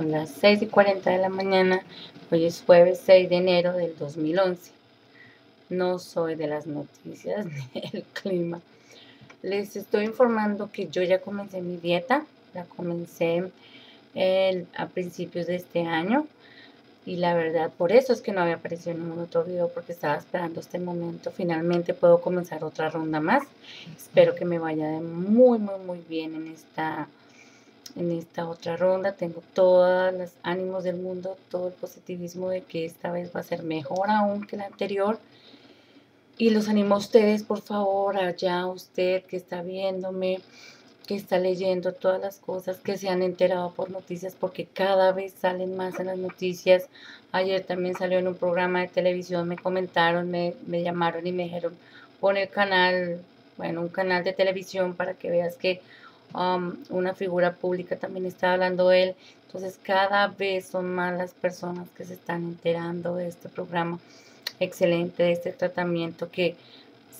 Son las 6 y 40 de la mañana. Hoy es jueves 6 de enero del 2011. No soy de las noticias ni del clima. Les estoy informando que yo ya comencé mi dieta. La comencé a principios de este año. Y la verdad, por eso es que no había aparecido en ningún otro video, porque estaba esperando este momento. Finalmente puedo comenzar otra ronda más. Espero que me vaya muy, muy, muy bien en esta en esta otra ronda. Tengo todos los ánimos del mundo, todo el positivismo de que esta vez va a ser mejor aún que la anterior. Y los animo a ustedes, por favor, allá usted que está viéndome, que está leyendo todas las cosas que se han enterado por noticias, porque cada vez salen más en las noticias. Ayer también salió en un programa de televisión, me comentaron, me, llamaron y me dijeron, pon el canal, bueno, un canal de televisión para que veas que Um, una figura pública también está hablando de él. Entonces cada vez son más las personas que se están enterando de este programa excelente, de este tratamiento que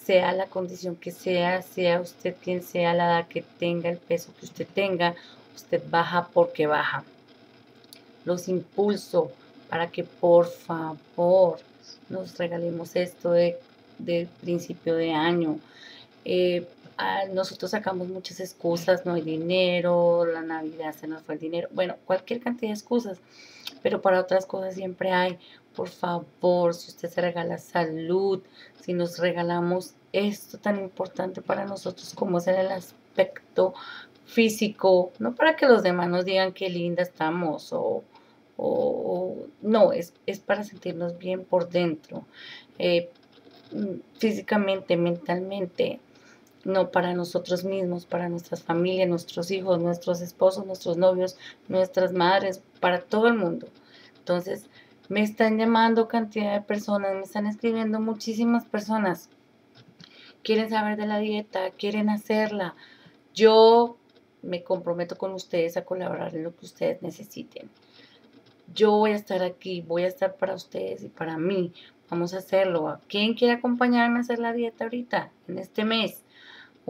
sea la condición que sea, sea usted quien sea, la edad que tenga, el peso que usted tenga, usted baja porque baja. Los impulso para que por favor nos regalemos esto de, principio de año. Eh, nosotros sacamos muchas excusas, no hay dinero, la Navidad se nos fue el dinero, bueno, cualquier cantidad de excusas, pero para otras cosas siempre hay. Por favor, si usted se regala salud, si nos regalamos esto tan importante para nosotros como es el aspecto físico, no para que los demás nos digan qué linda estamos o, no, es, es, para sentirnos bien por dentro, eh, físicamente, mentalmente no para nosotros mismos, para nuestras familias, nuestros hijos, nuestros esposos, nuestros novios, nuestras madres, para todo el mundo. Entonces, me están llamando cantidad de personas, me están escribiendo muchísimas personas. Quieren saber de la dieta, quieren hacerla. Yo me comprometo con ustedes a colaborar en lo que ustedes necesiten. Yo voy a estar aquí, voy a estar para ustedes y para mí. Vamos a hacerlo. ¿Quién quiere acompañarme a hacer la dieta ahorita, en este mes?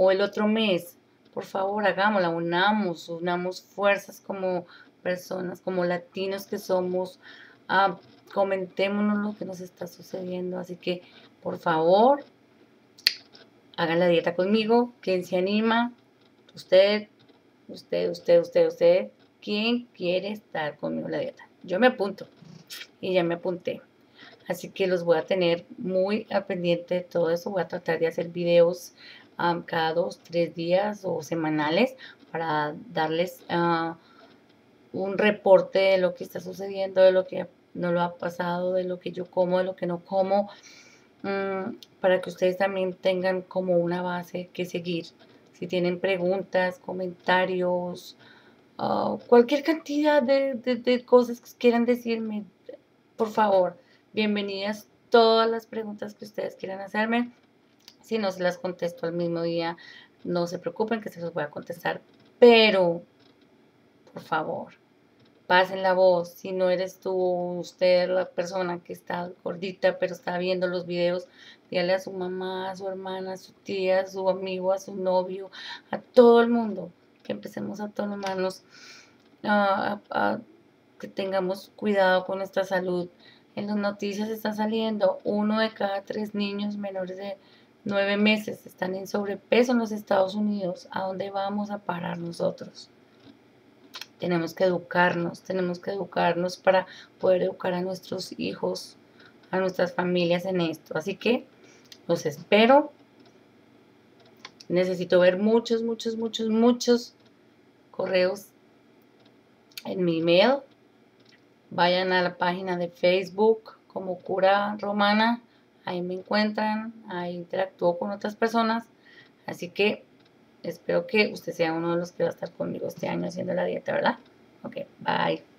O el otro mes. Por favor, hagámosla, unamos, unamos fuerzas como personas, como latinos que somos. Ah, comentémonos lo que nos está sucediendo. Así que, por favor, hagan la dieta conmigo. ¿Quién se anima? Usted, usted, usted, usted, usted. ¿Quién quiere estar conmigo en la dieta? Yo me apunto. Y ya me apunté. Así que los voy a tener muy al pendiente de todo eso. Voy a tratar de hacer videos cada dos, tres días o semanales para darles ah, un reporte de lo que está sucediendo, de lo que no lo ha pasado, de lo que yo como, de lo que no como, mm, para que ustedes también tengan como una base que seguir. Si tienen preguntas, comentarios, ah, cualquier cantidad de, de cosas que quieran decirme, por favor, bienvenidas todas las preguntas que ustedes quieran hacerme. Si no se las contesto al mismo día, no se preocupen que se los voy a contestar. Pero, por favor, pasen la voz. Si no eres tú, usted, la persona que está gordita, pero está viendo los videos, dígale a su mamá, a su hermana, a su tía, a su amigo, a su novio, a todo el mundo. Que empecemos a tomarnos, a, que tengamos cuidado con nuestra salud. En las noticias está saliendo uno de cada tres niños menores de nueve meses están en sobrepeso en los Estados Unidos, ¿a dónde vamos a parar nosotros? Tenemos que educarnos, tenemos que educarnos para poder educar a nuestros hijos, a nuestras familias en esto. Así que los espero. Necesito ver muchos, muchos, muchos, muchos correos en mi email. Vayan a la página de Facebook como Cura Romana ahí me encuentran, ahí interactúo con otras personas, así que espero que usted sea uno de los que va a estar conmigo este año haciendo la dieta, ¿verdad? Ok, bye.